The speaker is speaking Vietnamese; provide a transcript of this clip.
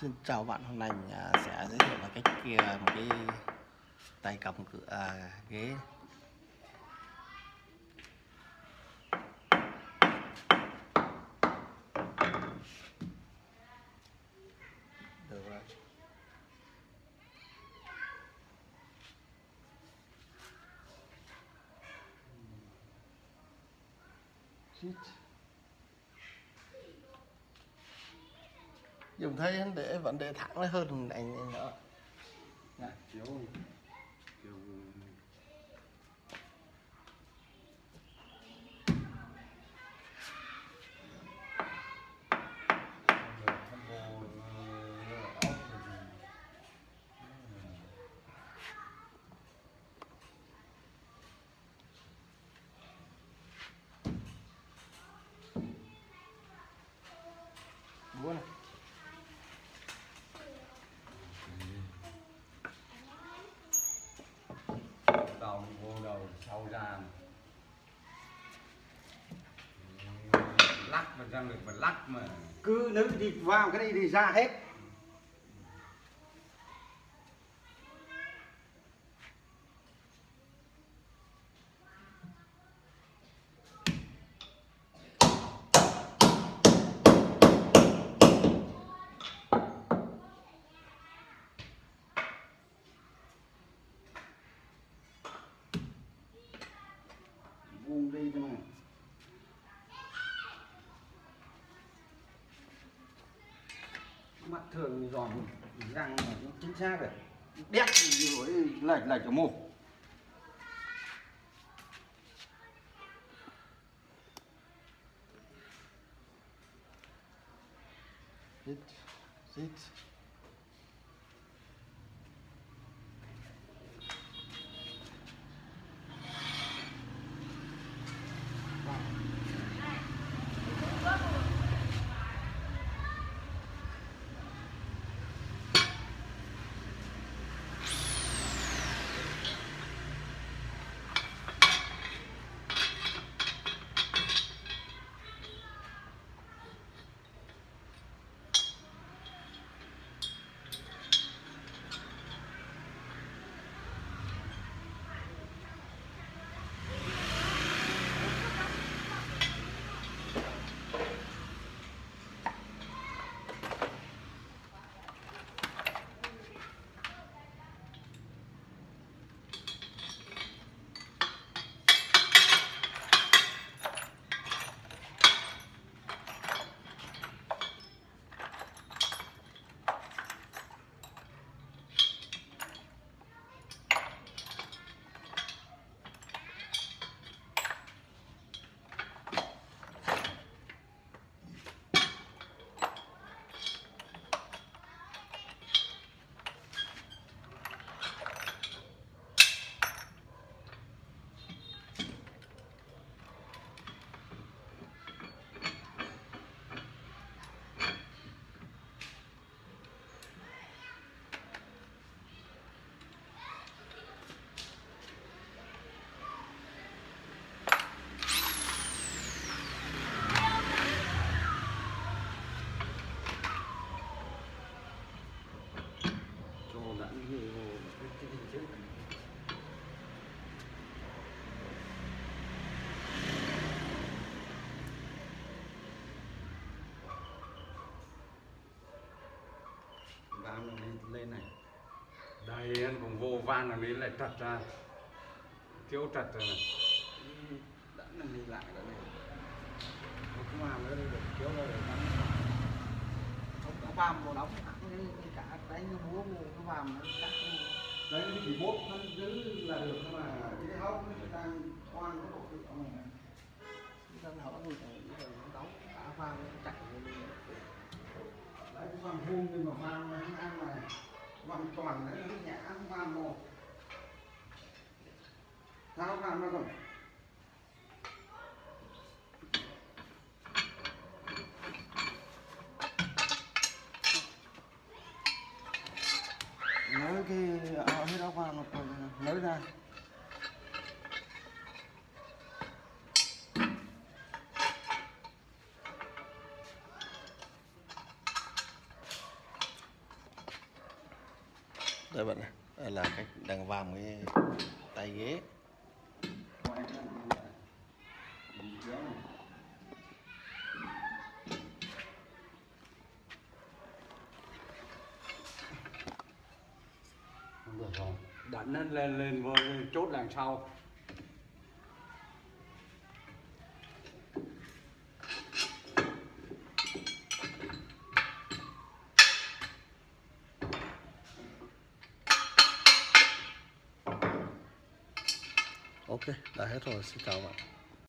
Xin chào bạn hôm nay mình à, sẽ giới thiệu về cách kia một cái tay cầm cửa à, ghế được rồi Shit. Dùng thấy để vẫn để thẳng hơn này nữa Nè, chiếu. Chiếu đầu vô đầu sau ra lắc mà răng được mà lắc mà. Cứ nếu đi vào cái này thì ra hết vùng đi cho này mắt thường giòn răng mà cũng chính xác rồi đét thì rồi lệch lệch ở mồm Sit. Sit. Cho lẫn như cái cái hình trước vào nó lên lên này đây anh cũng vô van là mới lại trật ra. Thiếu trật rồi này. Đã là đi lại rồi này không làm nữa được kéo ra được bắn. không đóng thẳng cái cái cả đánh nó búa vô cái vam nó cắt nó đấy nó chỉ bốt nó giữ là được nhưng mà cái hốc nó đang khoan nó một cái ông này Dân họ người ta nghĩ là nó đóng cả vang nó chạy đấy cái van vuông nhưng mà van nó ăn này. Van toàn đấy nó nhả van một. Tháo van nó còn cái áo hết ốc vào một phần lấy ra. Đây bạn này là cách đang vàm cái tay ghế. Được rồi. Đặt nó lên lên vô chốt đằng sau. Ok đã hết rồi. Xin chào bạn